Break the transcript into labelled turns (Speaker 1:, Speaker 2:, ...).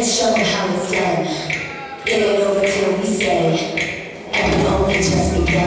Speaker 1: Let's show them how it's done. It ain't over till we say, and we've only just begun.